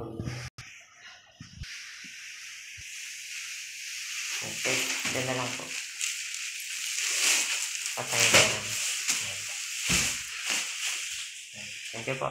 open okay dyan na lang po. Patay na lang. Thank you po.